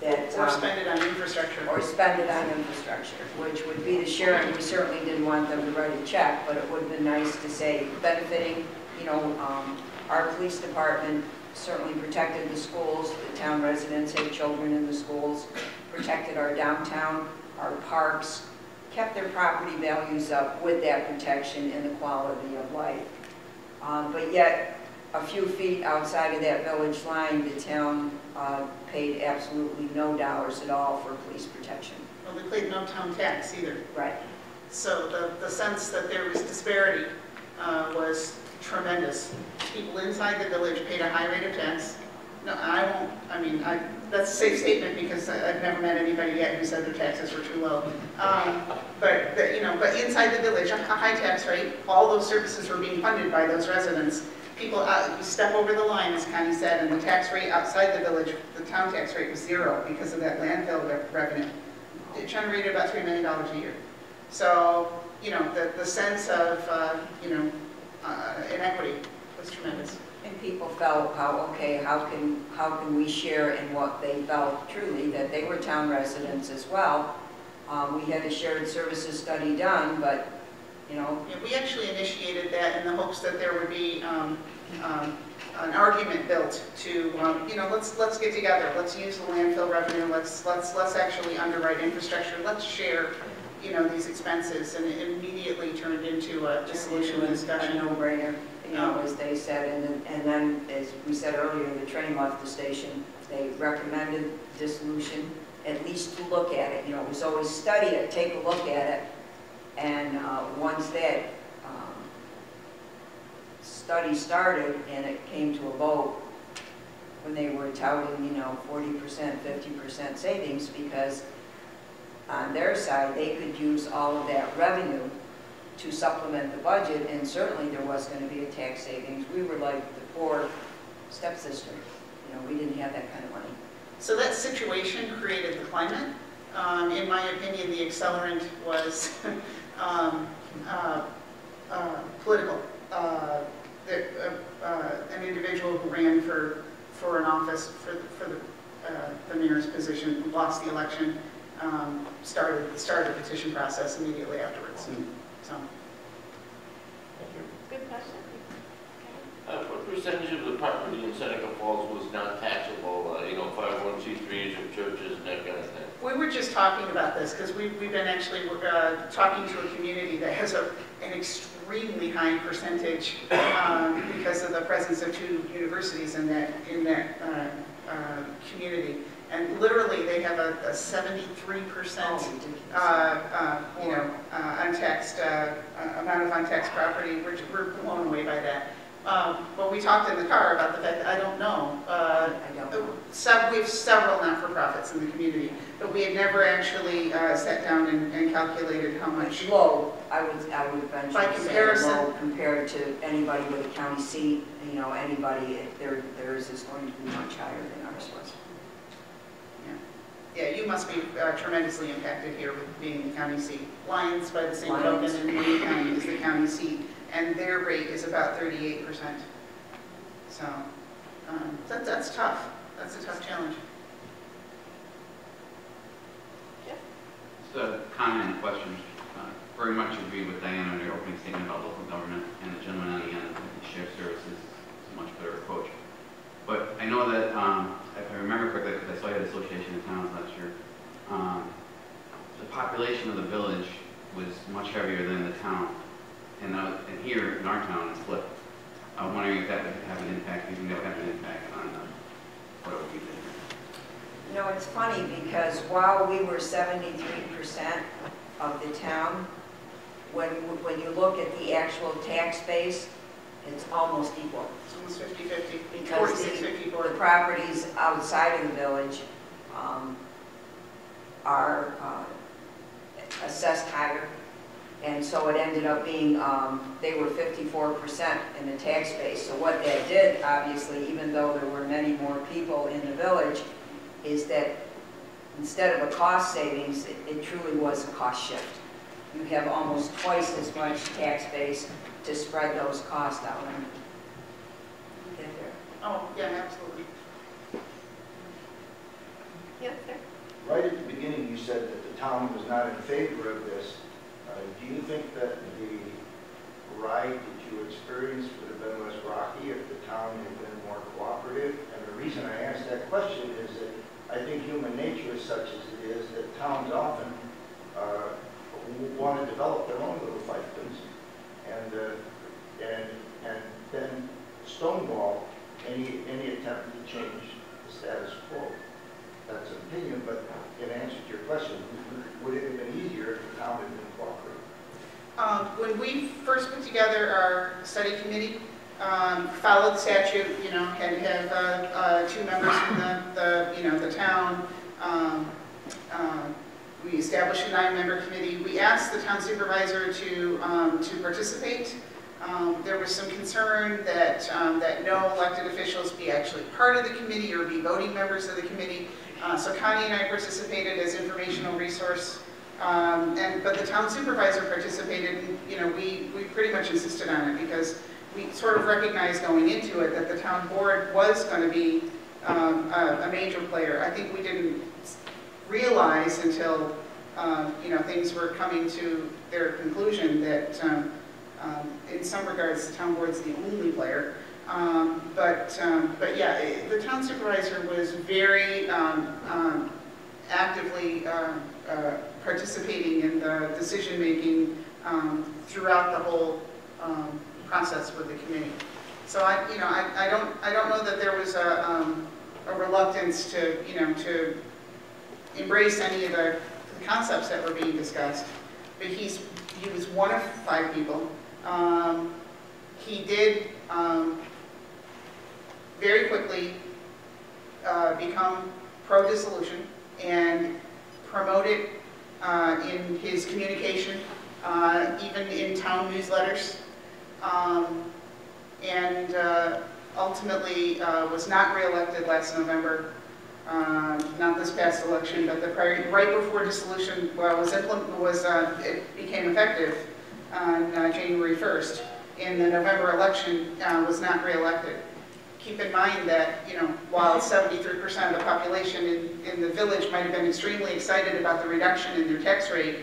that. Or um, spend it on infrastructure. or spend it on infrastructure, which would be the sharing. We certainly didn't want them to write a check, but it would have been nice to say benefiting, you know, um, our police department certainly protected the schools, the town residents had children in the schools, protected our downtown, our parks, kept their property values up with that protection and the quality of life. Um, But yet, a few feet outside of that village line, the town uh, paid absolutely no dollars at all for police protection. Well, they paid no town tax either. Right. So the, the sense that there was disparity uh, was tremendous. People inside the village paid a high rate of tax. No, I won't, I mean, I, that's a safe statement because I- I've never met anybody yet who said their taxes were too low. Um, But, the- you know, but inside the village, a high tax rate, all those services were being funded by those residents. People, out- you step over the line, as Connie said, and the tax rate outside the village, the town tax rate was zero because of that landfill re- revenue. It generated about $3 million a year. So, you know, the, the sense of, uh, you know, uh, inequity was tremendous. People felt how, okay, how can, how can we share in what they felt truly, that they were town residents as well. Um, We had a shared services study done, but, you know, Yeah, We actually initiated that in the hopes that there would be um, um, an argument built to, um, you know, let's, let's get together, let's use the landfill revenue, let's, let's, let's actually underwrite infrastructure, let's share, you know, these expenses, and it immediately turned into a a discussion. no-brainer, you know, as they said. And then, and then, as we said earlier, the train left the station. They recommended dissolution, at least to look at it. You know, it was always study it, take a look at it. And uh, once that um, study started and it came to a vote, when they were touting, you know, 40%, 50% savings, because on their side, they could use all of that revenue to supplement the budget, and certainly there was going to be a tax savings. We were like the poor stepsister, you know, we didn't have that kind of money. So that situation created the climate. Um, In my opinion, the accelerant was um, uh, uh, political. Uh, that, uh, uh, An individual who ran for, for an office, for, the- for the, uh, the mayor's position, lost the election, um, started, started the petition process immediately afterwards. So, Thank you. Good question. Uh, What percentage of the property in Seneca Falls was not taxable, uh, you know, 501c3s or churches and that kind of thing? We were just talking about this, because we've, we've been actually uh, talking to a community that has a, an extremely high percentage um, because of the presence of two universities in that, in that uh, uh, community. And literally, they have a a 73% Oh, uh, uh, you know, uh, untaxed, uh, uh, amount of untaxed property, we're, we're blown away by that. Um, But we talked in the car about the fact that I don't know. uh, I don't know. Some, we have several not-for-profits in the community, but we had never actually uh, sat down and and calculated how much. It's low, I would, I would venture By to say comparison- low compared to anybody with a county seat, you know, anybody, their, theirs is going to be much higher than ours was. Yeah, you must be uh, tremendously impacted here with being the county seat. Lyons, by the same token, Lyons. in Wayne County is the county seat, and their rate is about 38%. So, um, that, that's tough. That's a tough challenge. Just a comment and question. Uh, Very much agree with Diana in your opening statement about local government and the gentleman on the end, I think shared services is a much better approach. But I know that, um, if I remember correctly, because I saw you at Association of Towns last year, um, the population of the village was much heavier than the town. And uh, and here in our town, it's flipped. I'm wondering if that would have an impact, if you would have an impact on uh, what it would be different. You know, it's funny because while we were seventy-three percent of the town, when, when you look at the actual tax base, it's almost equal. It's 50/50, Because 46, the, 54. the properties outside of the village um, are uh, assessed higher And so it ended up being, um, they were 54% in the tax base. So what that did, obviously, even though there were many more people in the village, is that instead of a cost savings, it- it truly was a cost shift. You have almost twice as much tax base to spread those costs out. There? Oh, yeah, absolutely. Yes, sir. Right at the beginning, you said that the town was not in favor of this. Uh, Do you think that the ride that you experienced would have been less rocky if the town had been more cooperative? And the reason I ask that question is that I think human nature is such as it is, that towns often uh, want to develop their own little fiefdoms and, uh, and, and then stonewall any, any attempt to change the status quo that's an opinion, but in answer to your question, would it have been easier if the town had been cooperative? Um, When we first put together our study committee, um, followed the statute, you know, had have uh, uh, two members from the, the, you know, the town. Um, um, We established a nine-member committee. We asked the town supervisor to, um, to participate. Um, There was some concern that, um, that no elected officials be actually part of the committee or be voting members of the committee. Uh, So Connie and I participated as informational resource um, And, but the town supervisor participated, and, you know, we, we pretty much insisted on it because we sort of recognized going into it that the town board was going to be um, a, a major player. I think we didn't realize until, um, you know, things were coming to their conclusion that um, in some regards, the town board's the only player. Um, But, um, but yeah, it- the town supervisor was very um, um, actively uh, uh, participating in the decision-making throughout the whole process with the committee. So I, you know, I I don't, I don't know that there was a a reluctance to, you know, to embrace any of the concepts that were being discussed. But he's, he was one of five people. Um, He did um, very quickly uh, become pro-dissolution and promote it uh, in his communication, uh, even in town newsletters. Um, And uh, ultimately uh, was not reelected last November, um, not this past election, but the prior, right before dissolution well, was implement, was, uh, it became effective on uh, January 1st. In the November election, uh, was not reelected keep in mind that, you know, while 73% of the population in, in the village might have been extremely excited about the reduction in their tax rate,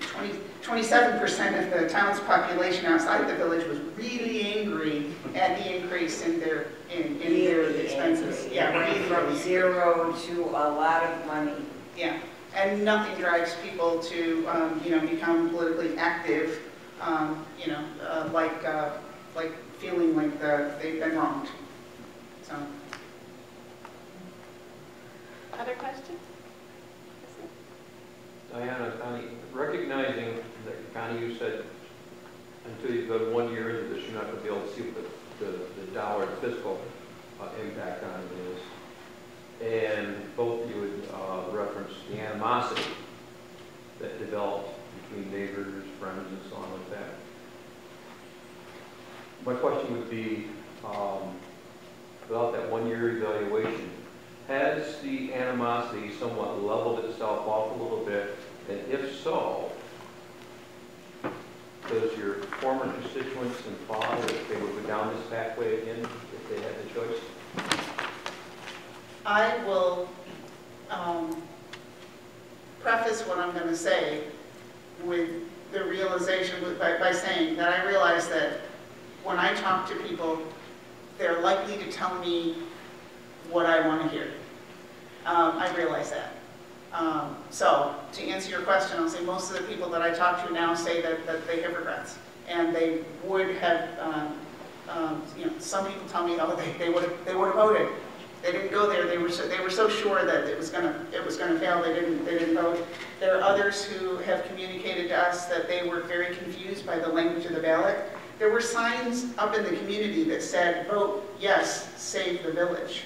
20, 27% of the town's population outside the village was really angry at the increase in their, in, in their Really expenses. angry. Yeah, really, from zero to a lot of money. yeah, and nothing drives people to, um, you know, become politically active, um, you know, uh, like, uh, like feeling like the, they've been wronged. So, Other questions? Diana, Connie, recognizing that, Connie, you said until you've go one year into this, you're not going to be able to see what the, the, the dollar fiscal uh, impact on it is. And both you would uh, reference the animosity that developed between neighbors, friends, and so on like that. My question would be, um, without that one-year evaluation, has the animosity somewhat leveled itself off a little bit? And if so, does your former constituents imply that they would go down this pathway again if they had the choice? I will um, preface what I'm going to say with the realization, with- by, by saying that I realize that when I talk to people, they're likely to tell me what I want to hear. Um, I realize that. Um, so, to answer your question, I'll say most of the people that I talk to now say that, that they have regrets. And they would have, um, um, you know, some people tell me, oh, they, they would have, they would have voted. They didn't go there, they were so, they were so sure that it was gonna, it was gonna fail, they didn't, they didn't vote. There are others who have communicated to us that they were very confused by the language of the ballot. There were signs up in the community that said, vote yes, save the village.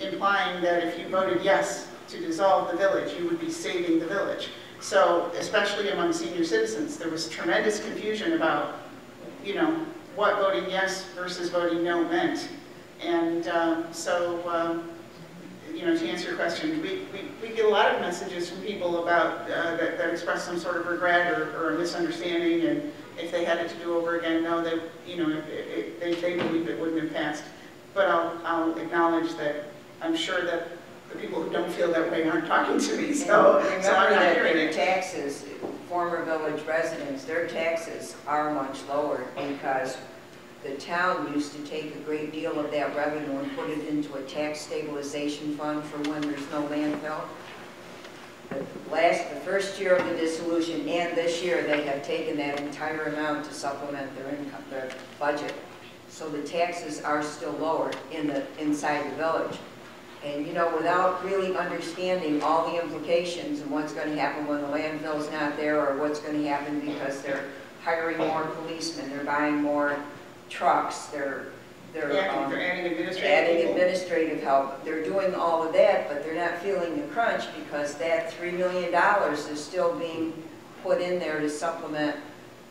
Implying that if you voted yes to dissolve the village, you would be saving the village. So especially among senior citizens, there was tremendous confusion about, you know, what voting yes versus voting no meant. And um, so, um, you know, to answer your question, we, we, we get a lot of messages from people about, uh, that, that express some sort of regret or, or a misunderstanding, and if they had it to do over again, no, they, you know, it, it, they, they believe it wouldn't have passed. But I'll, I'll acknowledge that I'm sure that the people who don't feel that way aren't talking to me, so, And so I'm not that hearing it. taxes, former village residents, their taxes are much lower because the town used to take a great deal of that revenue and put it into a tax stabilization fund for when there's no landfill. The last, the first year of the dissolution and this year, they have taken that entire amount to supplement their income, their budget. So the taxes are still lower in the, inside the village. And, you know, without really understanding all the implications and what's going to happen when the landfill's not there, or what's going to happen because they're hiring more policemen, they're buying more trucks, they're, they're, Yeah, um, they're adding administrative adding people. administrative help, they're doing all of that, but they're not feeling the crunch because that three million dollars is still being put in there to supplement,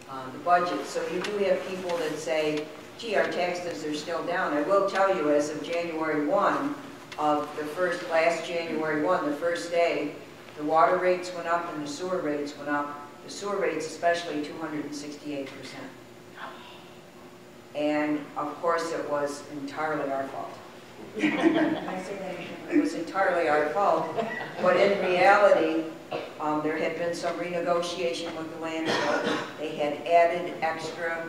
uh, the budget. So you do have people that say, gee, our taxes are still down. I will tell you, as of January one, of the first, last January one, the first day, the water rates went up and the sewer rates went up. The sewer rates especially two hundred and sixty-eight percent. And of course, it was entirely our fault. I say that, It was entirely our fault, but in reality, um, there had been some renegotiation with the landfill. They had added extra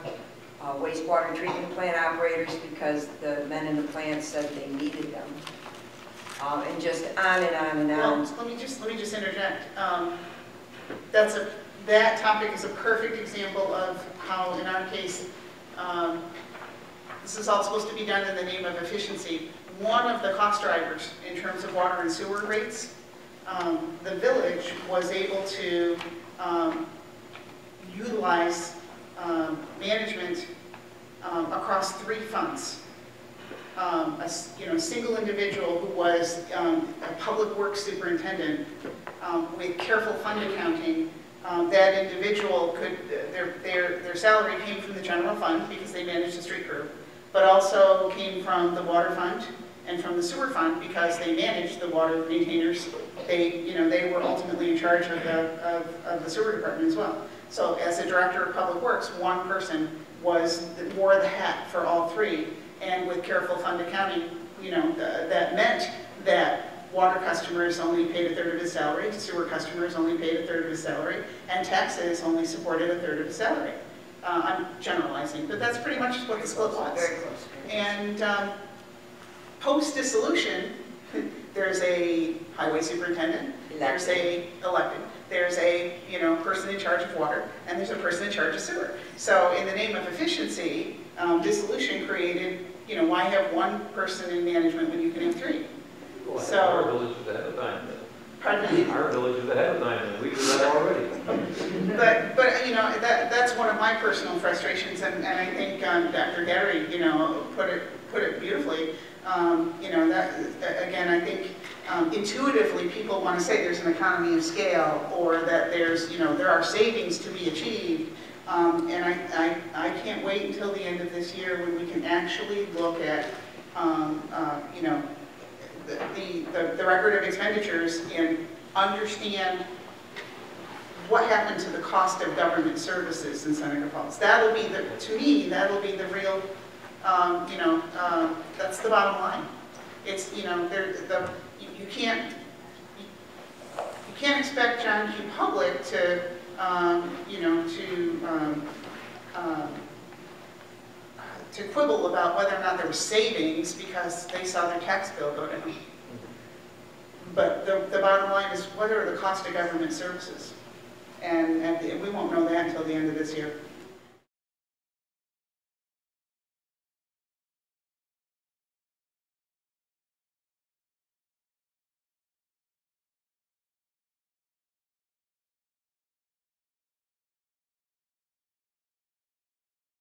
uh, wastewater treatment plant operators because the men in the plant said they needed them. Um, and just on and on and Well, on. let me just, let me just interject. Um, That's a, that topic is a perfect example of how, in our case, um, this is all supposed to be done in the name of efficiency. One of the cost drivers in terms of water and sewer rates, um, the village was able to um, utilize um, management um, across three funds um, a, you know, single individual who was um, a public works superintendent um, with careful fund accounting, um, that individual could, their, their, their salary came from the general fund because they managed the street crew, but also came from the water fund and from the sewer fund because they managed the water maintainers. They, you know, they were ultimately in charge of the, of, of the sewer department as well. So as a director of public works, one person was, the- wore the hat for all three. And with careful fund accounting, you know, th- that meant that water customers only paid a third of his salary, sewer customers only paid a third of his salary, and taxes only supported a third of his salary. Uh, I'm generalizing, but that's pretty much what the split was. Very close. And um, post-dissolution, there's a highway superintendent, there's a elected, there's a, you know, person in charge of water, and there's a person in charge of sewer. So in the name of efficiency, um, dissolution created, you know, why have one person in management when you can have three? Well, So- Our village is ahead of time. Pardon me? Our village is ahead of time, and we do that already. But, but, you know, that, that's one of my personal frustrations, and, and I think um, Dr. Gary, you know, put it, put it beautifully. Um, You know, that, again, I think um, intuitively, people want to say there's an economy of scale, or that there's, you know, there are savings to be achieved. Um, And I, I, I can't wait until the end of this year when we can actually look at, um, uh, you know, the, the, the record of expenditures and understand what happened to the cost of government services in Seneca Falls. That'll be the, to me, that'll be the real, um, you know, um, that's the bottom line. It's, you know, there, the, you you can't, you can't expect John Q. Public to, um, you know, to, um, um, to quibble about whether or not there were savings because they saw their tax bill go down. But the, the bottom line is, what are the cost of government services? And, and we won't know that until the end of this year.